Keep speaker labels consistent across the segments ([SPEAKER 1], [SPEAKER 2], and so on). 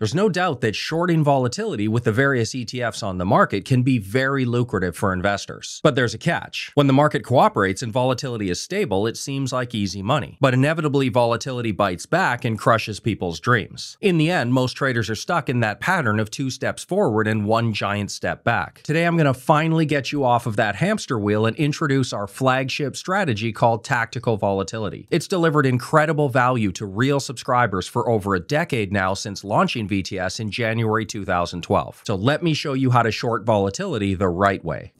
[SPEAKER 1] There's no doubt that shorting volatility with the various ETFs on the market can be very lucrative for investors. But there's a catch. When the market cooperates and volatility is stable, it seems like easy money. But inevitably, volatility bites back and crushes people's dreams. In the end, most traders are stuck in that pattern of two steps forward and one giant step back. Today, I'm going to finally get you off of that hamster wheel and introduce our flagship strategy called tactical volatility. It's delivered incredible value to real subscribers for over a decade now since launching VTS in January 2012. So let me show you how to short volatility the right way.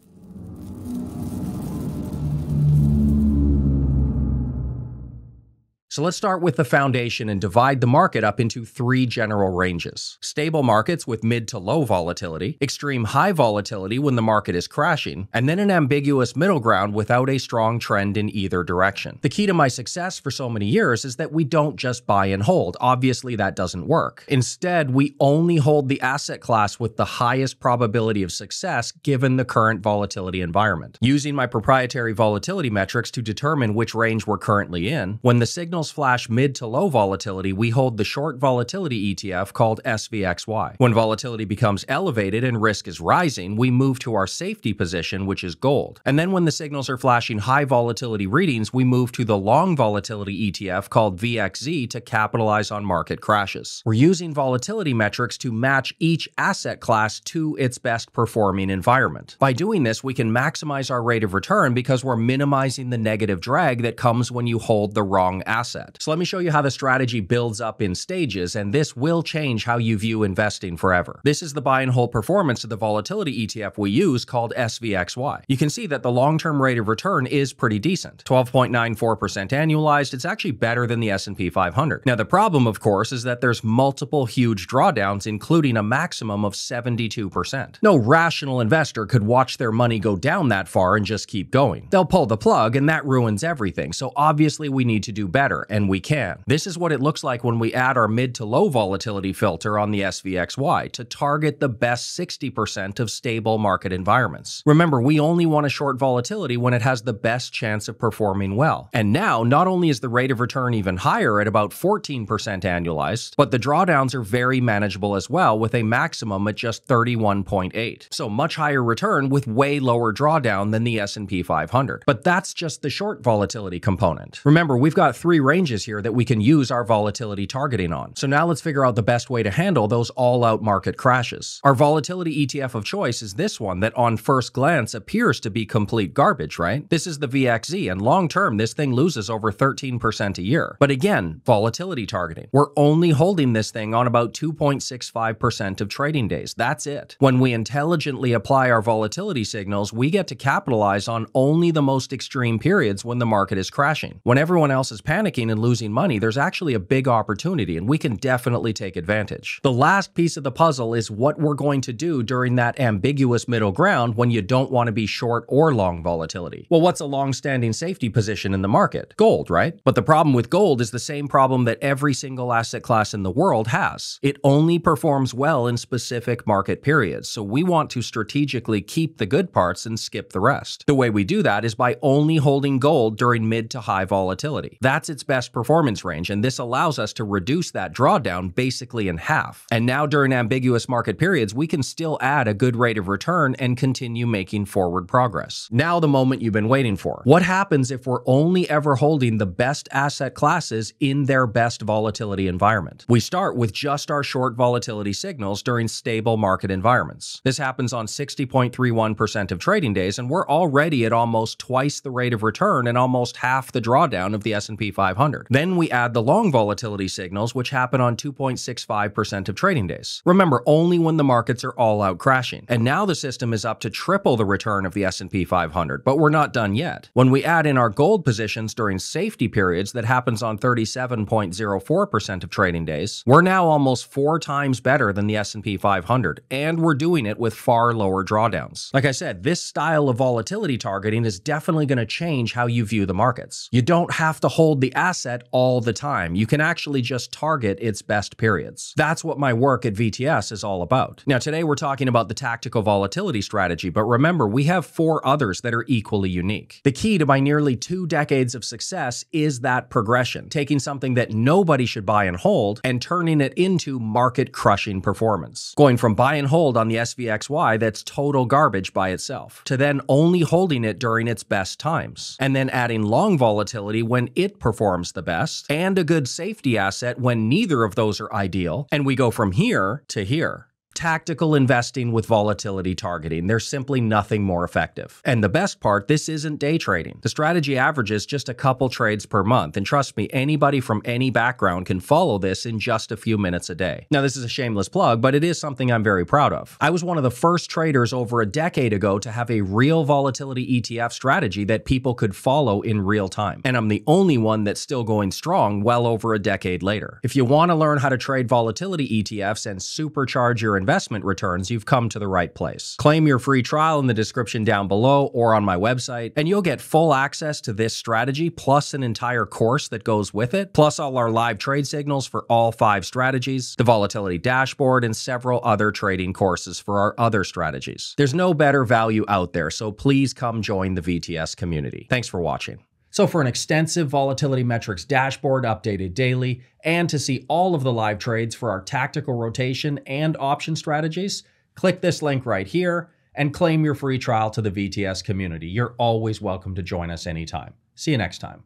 [SPEAKER 1] So let's start with the foundation and divide the market up into three general ranges. Stable markets with mid to low volatility, extreme high volatility when the market is crashing, and then an ambiguous middle ground without a strong trend in either direction. The key to my success for so many years is that we don't just buy and hold. Obviously, that doesn't work. Instead, we only hold the asset class with the highest probability of success given the current volatility environment. Using my proprietary volatility metrics to determine which range we're currently in, when the signal flash mid to low volatility, we hold the short volatility ETF called SVXY. When volatility becomes elevated and risk is rising, we move to our safety position, which is gold. And then when the signals are flashing high volatility readings, we move to the long volatility ETF called VXZ to capitalize on market crashes. We're using volatility metrics to match each asset class to its best performing environment. By doing this, we can maximize our rate of return because we're minimizing the negative drag that comes when you hold the wrong asset asset. So let me show you how the strategy builds up in stages, and this will change how you view investing forever. This is the buy and hold performance of the volatility ETF we use called SVXY. You can see that the long-term rate of return is pretty decent. 12.94% annualized, it's actually better than the S&P 500. Now the problem, of course, is that there's multiple huge drawdowns, including a maximum of 72%. No rational investor could watch their money go down that far and just keep going. They'll pull the plug, and that ruins everything, so obviously we need to do better and we can. This is what it looks like when we add our mid to low volatility filter on the SVXY to target the best 60% of stable market environments. Remember, we only want to short volatility when it has the best chance of performing well. And now, not only is the rate of return even higher at about 14% annualized, but the drawdowns are very manageable as well with a maximum at just 31.8. So much higher return with way lower drawdown than the S&P 500. But that's just the short volatility component. Remember, we've got three ranges here that we can use our volatility targeting on. So now let's figure out the best way to handle those all-out market crashes. Our volatility ETF of choice is this one that on first glance appears to be complete garbage, right? This is the VXZ, and long-term, this thing loses over 13% a year. But again, volatility targeting. We're only holding this thing on about 2.65% of trading days. That's it. When we intelligently apply our volatility signals, we get to capitalize on only the most extreme periods when the market is crashing. When everyone else is panicking, panicking and losing money, there's actually a big opportunity and we can definitely take advantage. The last piece of the puzzle is what we're going to do during that ambiguous middle ground when you don't want to be short or long volatility. Well, what's a long-standing safety position in the market? Gold, right? But the problem with gold is the same problem that every single asset class in the world has. It only performs well in specific market periods, so we want to strategically keep the good parts and skip the rest. The way we do that is by only holding gold during mid to high volatility. That's its best performance range, and this allows us to reduce that drawdown basically in half. And now during ambiguous market periods, we can still add a good rate of return and continue making forward progress. Now the moment you've been waiting for. What happens if we're only ever holding the best asset classes in their best volatility environment? We start with just our short volatility signals during stable market environments. This happens on 60.31% of trading days, and we're already at almost twice the rate of return and almost half the drawdown of the S&P 500. Then we add the long volatility signals, which happen on 2.65% of trading days. Remember, only when the markets are all out crashing. And now the system is up to triple the return of the S&P 500, but we're not done yet. When we add in our gold positions during safety periods that happens on 37.04% of trading days, we're now almost four times better than the S&P 500, and we're doing it with far lower drawdowns. Like I said, this style of volatility targeting is definitely going to change how you view the markets. You don't have to hold the asset all the time. You can actually just target its best periods. That's what my work at VTS is all about. Now, today we're talking about the tactical volatility strategy, but remember, we have four others that are equally unique. The key to my nearly two decades of success is that progression, taking something that nobody should buy and hold and turning it into market crushing performance. Going from buy and hold on the SVXY that's total garbage by itself to then only holding it during its best times, and then adding long volatility when it performs the best, and a good safety asset when neither of those are ideal, and we go from here to here tactical investing with volatility targeting. There's simply nothing more effective. And the best part, this isn't day trading. The strategy averages just a couple trades per month. And trust me, anybody from any background can follow this in just a few minutes a day. Now, this is a shameless plug, but it is something I'm very proud of. I was one of the first traders over a decade ago to have a real volatility ETF strategy that people could follow in real time. And I'm the only one that's still going strong well over a decade later. If you want to learn how to trade volatility ETFs and supercharge your investment returns, you've come to the right place. Claim your free trial in the description down below or on my website, and you'll get full access to this strategy plus an entire course that goes with it, plus all our live trade signals for all five strategies, the volatility dashboard, and several other trading courses for our other strategies. There's no better value out there, so please come join the VTS community. Thanks for watching. So, for an extensive volatility metrics dashboard updated daily, and to see all of the live trades for our tactical rotation and option strategies, click this link right here and claim your free trial to the VTS community. You're always welcome to join us anytime. See you next time.